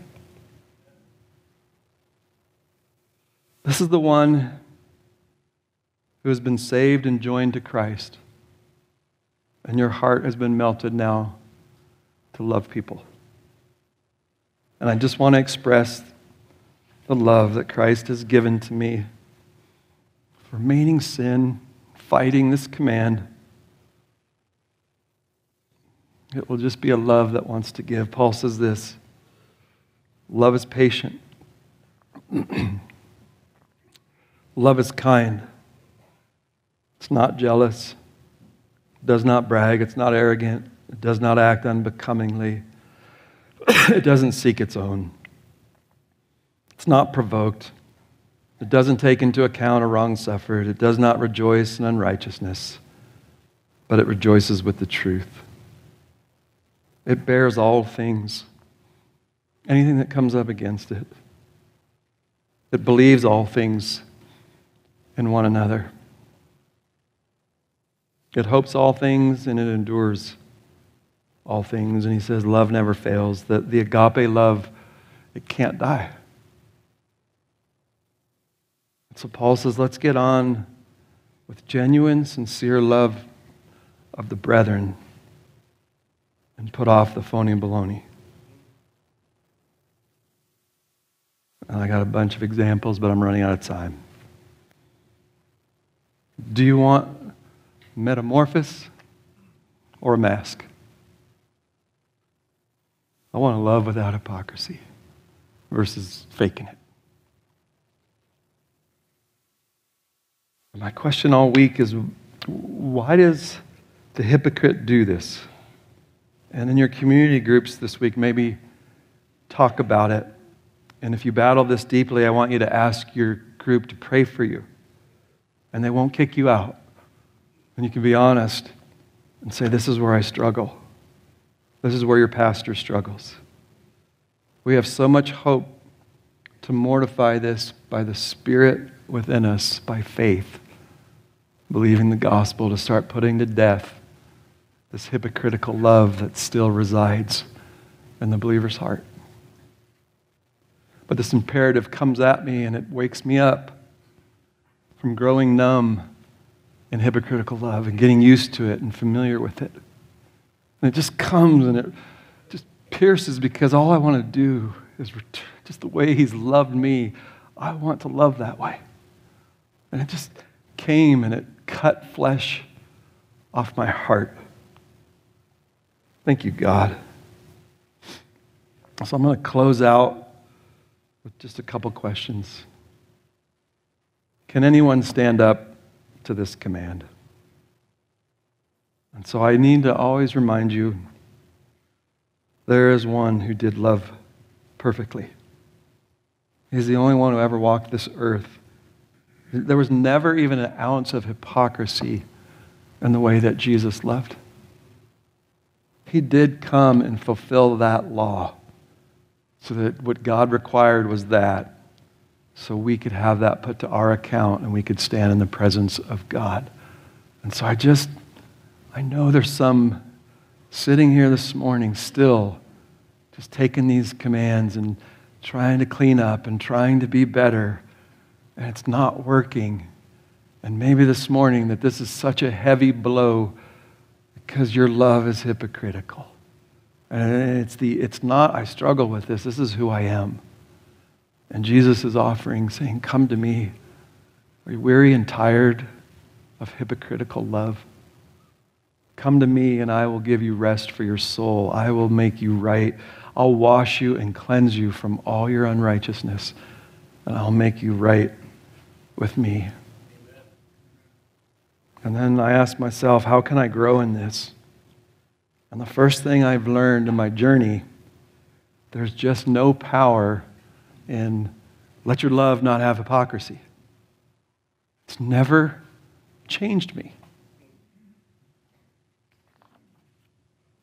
This is the one who has been saved and joined to Christ. And your heart has been melted now to love people. And I just want to express the love that Christ has given to me. For remaining sin, fighting this command. It will just be a love that wants to give. Paul says this love is patient, love is kind. It's not jealous, it does not brag, it's not arrogant, it does not act unbecomingly, it doesn't seek its own, it's not provoked. It doesn't take into account a wrong suffered. It does not rejoice in unrighteousness, but it rejoices with the truth. It bears all things, anything that comes up against it. It believes all things in one another. It hopes all things and it endures all things. And he says, love never fails. That the agape love, it can't die. So Paul says, let's get on with genuine, sincere love of the brethren and put off the phony baloney. And I got a bunch of examples, but I'm running out of time. Do you want metamorphosis or a mask? I want to love without hypocrisy versus faking it. My question all week is why does the hypocrite do this? And in your community groups this week, maybe talk about it. And if you battle this deeply, I want you to ask your group to pray for you. And they won't kick you out. And you can be honest and say, This is where I struggle. This is where your pastor struggles. We have so much hope to mortify this by the Spirit within us, by faith, believing the gospel, to start putting to death this hypocritical love that still resides in the believer's heart. But this imperative comes at me and it wakes me up from growing numb in hypocritical love and getting used to it and familiar with it. And it just comes and it just pierces because all I want to do is return, just the way He's loved me. I want to love that way. And it just came and it cut flesh off my heart. Thank you, God. So I'm going to close out with just a couple questions. Can anyone stand up to this command? And so I need to always remind you there is one who did love perfectly. He's the only one who ever walked this earth. There was never even an ounce of hypocrisy in the way that Jesus loved. He did come and fulfill that law so that what God required was that, so we could have that put to our account and we could stand in the presence of God. And so I just, I know there's some sitting here this morning still just taking these commands and trying to clean up and trying to be better, and it's not working. And maybe this morning that this is such a heavy blow because your love is hypocritical. And it's, the, it's not, I struggle with this. This is who I am. And Jesus is offering, saying, Come to me. Are you weary and tired of hypocritical love? Come to me, and I will give you rest for your soul. I will make you right. I'll wash you and cleanse you from all your unrighteousness, and I'll make you right with me. And then I ask myself, how can I grow in this? And the first thing I've learned in my journey, there's just no power in let your love not have hypocrisy. It's never changed me.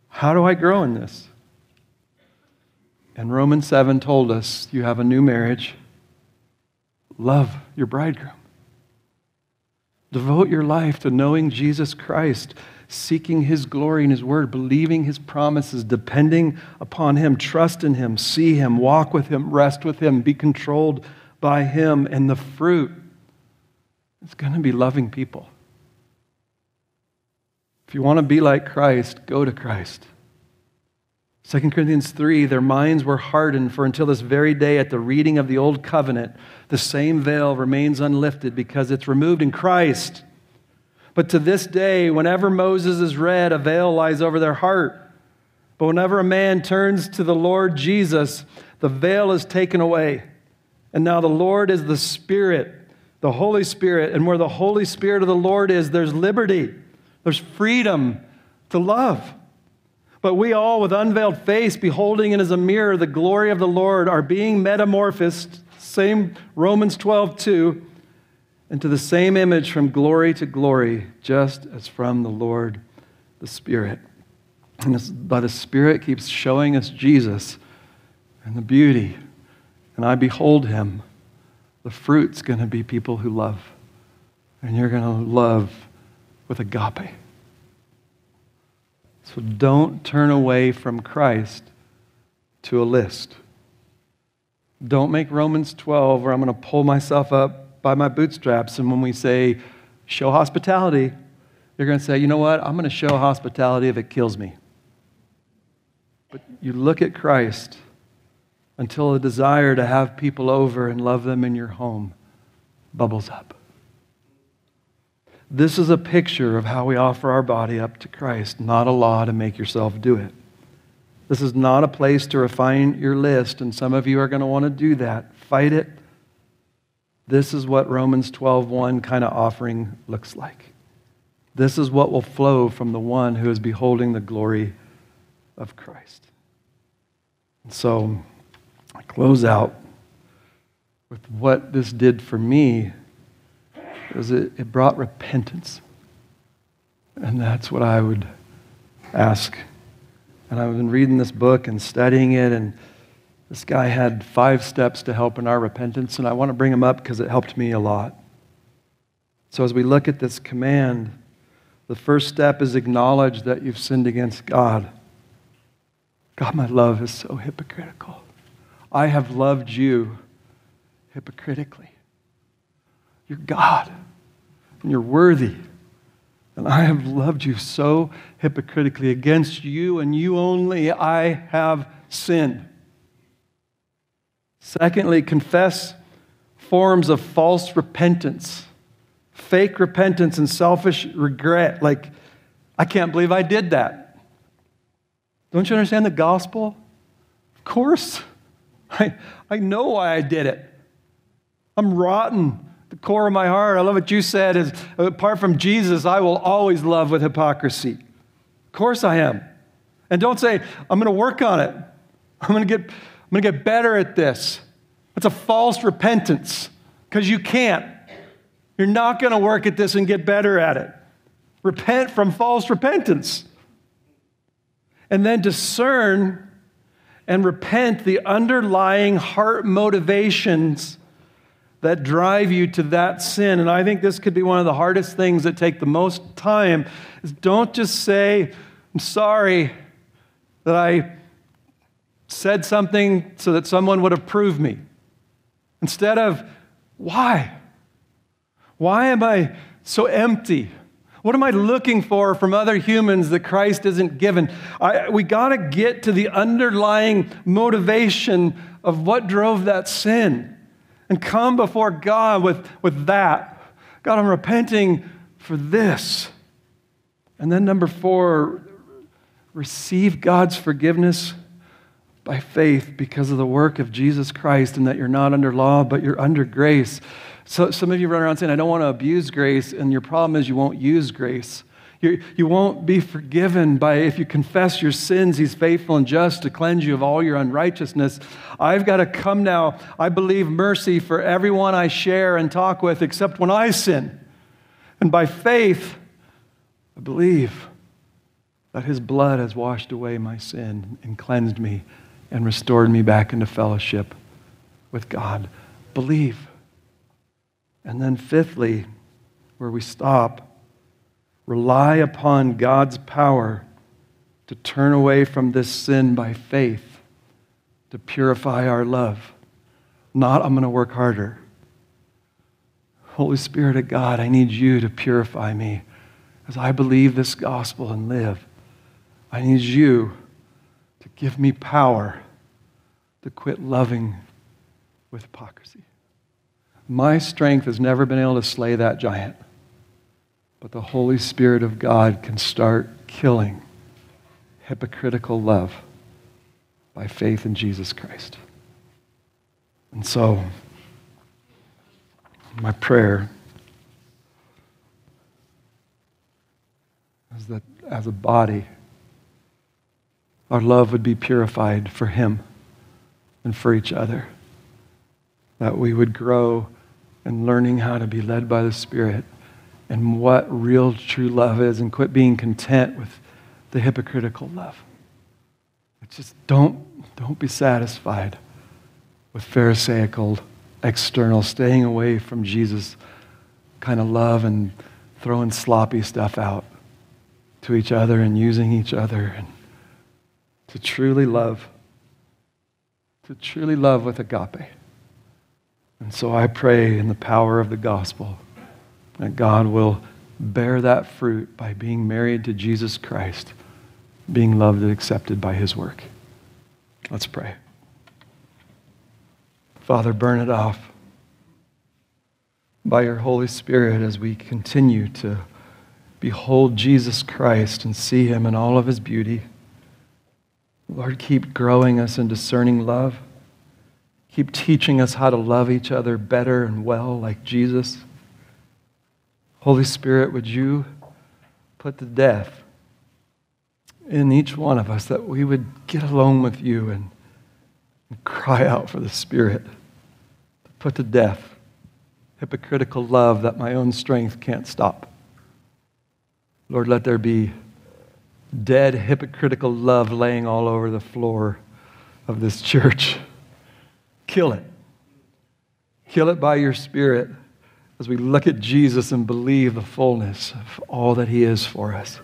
How do I grow in this? And Romans 7 told us you have a new marriage. Love your bridegroom. Devote your life to knowing Jesus Christ seeking His glory and His word, believing His promises, depending upon Him, trust in Him, see Him, walk with Him, rest with Him, be controlled by Him. And the fruit is going to be loving people. If you want to be like Christ, go to Christ. 2 Corinthians 3 Their minds were hardened, for until this very day, at the reading of the Old Covenant, the same veil remains unlifted because it's removed in Christ. But to this day, whenever Moses is read, a veil lies over their heart. But whenever a man turns to the Lord Jesus, the veil is taken away. And now the Lord is the Spirit, the Holy Spirit. And where the Holy Spirit of the Lord is, there's liberty, there's freedom to love. But we all, with unveiled face, beholding in as a mirror the glory of the Lord, are being metamorphosed, same Romans 12, 2 into the same image from glory to glory, just as from the Lord the Spirit. And by the Spirit keeps showing us Jesus and the beauty. And I behold him. The fruit's going to be people who love. And you're going to love with agape. So don't turn away from Christ to a list. Don't make Romans 12 where I'm going to pull myself up by my bootstraps. And when we say, show hospitality, you're going to say, you know what? I'm going to show hospitality if it kills me. But you look at Christ until a desire to have people over and love them in your home bubbles up. This is a picture of how we offer our body up to Christ, not a law to make yourself do it. This is not a place to refine your list, and some of you are going to want to do that. Fight it. This is what Romans 12:1 kind of offering looks like. This is what will flow from the one who is beholding the glory of Christ. And so I close out with what this did for me is it, it brought repentance. And that's what I would ask. And I've been reading this book and studying it, and this guy had five steps to help in our repentance, and I want to bring them up because it helped me a lot. So as we look at this command, the first step is acknowledge that you've sinned against God. God, my love is so hypocritical. I have loved you hypocritically. You're God, and you're worthy. And I have loved you so hypocritically. Against you and you only I have sinned. Secondly, confess forms of false repentance, fake repentance, and selfish regret. Like, I can't believe I did that. Don't you understand the gospel? Of course. I, I know why I did it. I'm rotten the core of my heart. I love what you said is apart from Jesus, I will always love with hypocrisy. Of course I am. And don't say, I'm going to work on it. I'm going to get, I'm going to get better at this. That's a false repentance because you can't. You're not going to work at this and get better at it. Repent from false repentance. And then discern and repent the underlying heart motivations that drive you to that sin. And I think this could be one of the hardest things that take the most time is don't just say, I'm sorry that I said something so that someone would approve me. Instead of, why? Why am I so empty? What am I looking for from other humans that Christ isn't given? I, we got to get to the underlying motivation of what drove that sin and come before God with, with that. God, I'm repenting for this. And then, number four, receive God's forgiveness by faith because of the work of Jesus Christ and that you're not under law, but you're under grace. So, some of you run around saying, I don't want to abuse grace, and your problem is you won't use grace. You, you won't be forgiven by, if you confess your sins, He's faithful and just to cleanse you of all your unrighteousness. I've got to come now. I believe mercy for everyone I share and talk with, except when I sin. And by faith, I believe that His blood has washed away my sin and cleansed me and restored me back into fellowship with God. Believe. And then, fifthly, where we stop, rely upon God's power to turn away from this sin by faith, to purify our love. Not, I'm going to work harder. Holy Spirit of God, I need you to purify me as I believe this gospel and live. I need you give me power to quit loving with hypocrisy. My strength has never been able to slay that giant. But the Holy Spirit of God can start killing hypocritical love by faith in Jesus Christ. And so, my prayer is that as a body, our love would be purified for Him and for each other. That we would grow in learning how to be led by the Spirit and what real true love is and quit being content with the hypocritical love. just don't, don't be satisfied with Pharisaical, external, staying away from Jesus kind of love and throwing sloppy stuff out to each other and using each other and to truly love, to truly love with agape. And so I pray in the power of the gospel that God will bear that fruit by being married to Jesus Christ, being loved and accepted by his work. Let's pray. Father, burn it off by your Holy Spirit as we continue to behold Jesus Christ and see him in all of his beauty. Lord, keep growing us in discerning love. Keep teaching us how to love each other better and well, like Jesus. Holy Spirit, would you put to death in each one of us that we would get alone with you and, and cry out for the Spirit to put to death hypocritical love that my own strength can't stop. Lord, let there be dead, hypocritical love laying all over the floor of this church. Kill it. Kill it by your Spirit as we look at Jesus and believe the fullness of all that He is for us.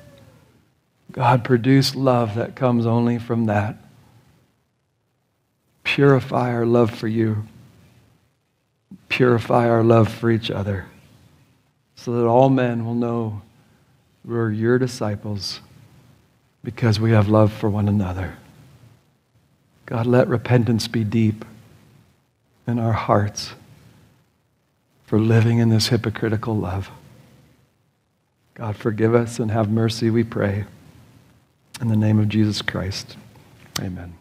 God, produce love that comes only from that. Purify our love for you. Purify our love for each other so that all men will know we're your disciples because we have love for one another. God, let repentance be deep in our hearts for living in this hypocritical love. God, forgive us and have mercy, we pray. In the name of Jesus Christ, amen.